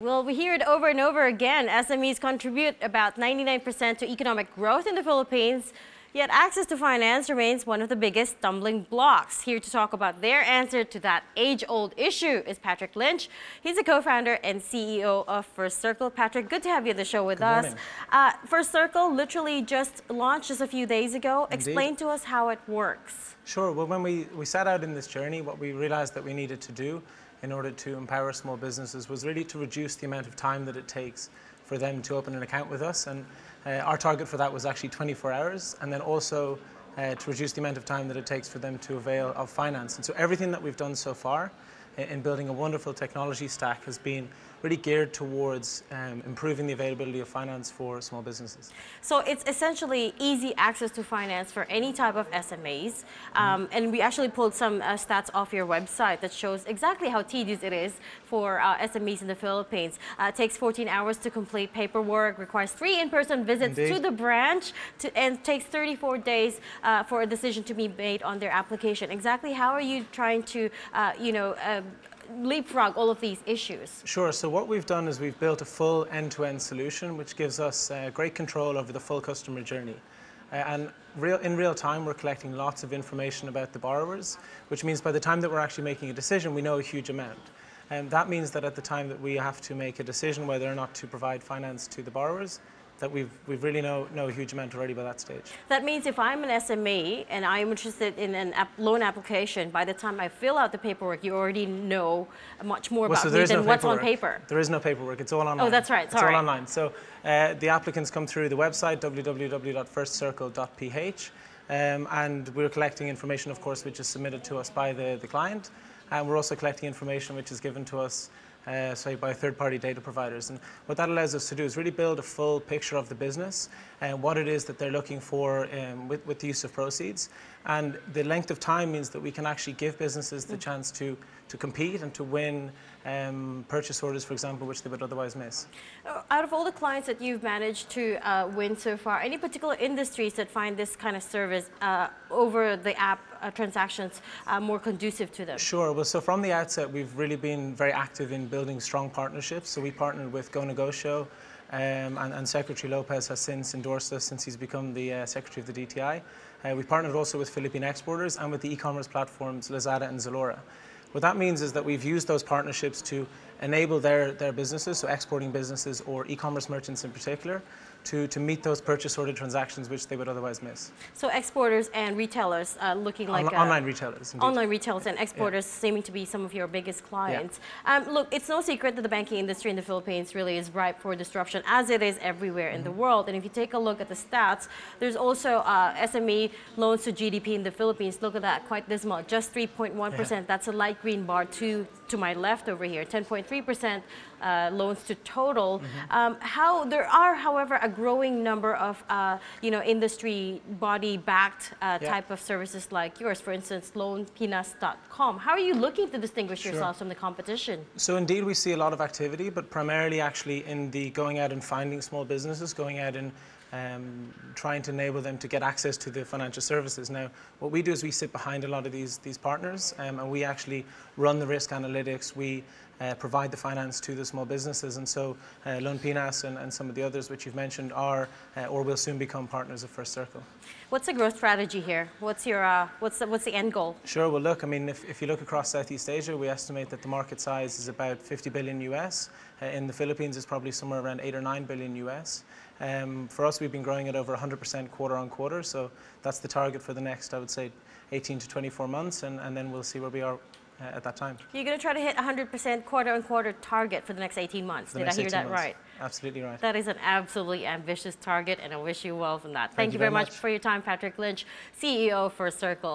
Well, we hear it over and over again. SMEs contribute about 99% to economic growth in the Philippines, yet access to finance remains one of the biggest stumbling blocks. Here to talk about their answer to that age-old issue is Patrick Lynch. He's a co-founder and CEO of First Circle. Patrick, good to have you on the show with good us. Uh, First Circle literally just launched just a few days ago. Indeed. Explain to us how it works. Sure. Well, when we, we set out in this journey, what we realized that we needed to do in order to empower small businesses was really to reduce the amount of time that it takes for them to open an account with us. And uh, our target for that was actually 24 hours, and then also uh, to reduce the amount of time that it takes for them to avail of finance. And so everything that we've done so far in building a wonderful technology stack has been really geared towards um, improving the availability of finance for small businesses. So it's essentially easy access to finance for any type of SMEs. Um, mm-hmm. And we actually pulled some uh, stats off your website that shows exactly how tedious it is for uh, SMEs in the Philippines. Uh, it takes 14 hours to complete paperwork, requires three in-person visits Indeed. to the branch, to, and takes 34 days uh, for a decision to be made on their application. Exactly how are you trying to, uh, you know, uh, leapfrog all of these issues? Sure. So what we've done is we've built a full end-to-end solution, which gives us uh, great control over the full customer journey. Uh, and real, in real time, we're collecting lots of information about the borrowers, which means by the time that we're actually making a decision, we know a huge amount. And that means that at the time that we have to make a decision whether or not to provide finance to the borrowers, that we've, we've really know, know a huge amount already by that stage. That means if I'm an SME and I'm interested in a ap loan application, by the time I fill out the paperwork, you already know much more well, about so me than no what's on paper. There is no paperwork, it's all online. Oh, that's right, sorry. It's all online. So uh, the applicants come through the website, www.firstcircle.ph, um, and we're collecting information, of course, which is submitted to us by the, the client, and we're also collecting information which is given to us uh, say by third-party data providers. And what that allows us to do is really build a full picture of the business and what it is that they're looking for um, with, with the use of proceeds. And the length of time means that we can actually give businesses the chance to, to compete and to win um, purchase orders, for example, which they would otherwise miss. Uh, out of all the clients that you've managed to uh, win so far, any particular industries that find this kind of service uh, over the app uh, transactions uh, more conducive to them? Sure. Well, so from the outset, we've really been very active in building strong partnerships. So we partnered with Go Negosyo, um, and, and, Secretary Lopez has since endorsed us since he's become the uh, Secretary of the DTI. Uh, we've partnered also with Philippine exporters and with the e-commerce platforms Lazada and Zalora. What that means is that we've used those partnerships to enable their, their businesses, so exporting businesses or e-commerce merchants in particular, to, to meet those purchase order transactions which they would otherwise miss. So exporters and retailers uh, looking like... On, uh, online retailers, indeed. Online retailers and exporters yeah. seeming to be some of your biggest clients. Yeah. Um, look, it's no secret that the banking industry in the Philippines really is ripe for disruption, as it is everywhere mm -hmm. in the mm-hmm. world. And if you take a look at the stats, there's also uh, SME loans to GDP in the Philippines. Look at that, quite dismal, just 3.1%. Yeah. That's a light green bar to, to my left over here, 10.3% uh, loans to total. Mm -hmm. um, how there are, however, a growing number of uh, you know industry body-backed uh, yeah. type of services like yours. For instance, loanpinas.com. How are you looking to distinguish sure. yourselves from the competition? So indeed, we see a lot of activity, but primarily actually in the going out and finding small businesses, going out and um, trying to enable them to get access to the financial services. Now, what we do is we sit behind a lot of these, these partners um, and we actually run the risk analytics. We uh, provide the finance to the small businesses. And so uh, Loan Pinas and, and, some of the others which you've mentioned are uh, or will soon become partners of First Circle. What's the growth strategy here? What's your uh, what's the, what's the end goal? Sure. Well, look, I mean, if, if you look across Southeast Asia, we estimate that the market size is about 50 billion US. Uh, in the Philippines, it's probably somewhere around 8 or 9 billion US. Um, for us, we've been growing at over 100% quarter on quarter, so that's the target for the next, I would say, 18 to 24 months, and, and then we'll see where we are at that time. You're going to try to hit 100% quarter on quarter target for the next 18 months. Did I hear that months. right? Absolutely right. That is an absolutely ambitious target, and I wish you well from that. Thank, Thank you very much, much for your time, Patrick Lynch, CEO for Circle.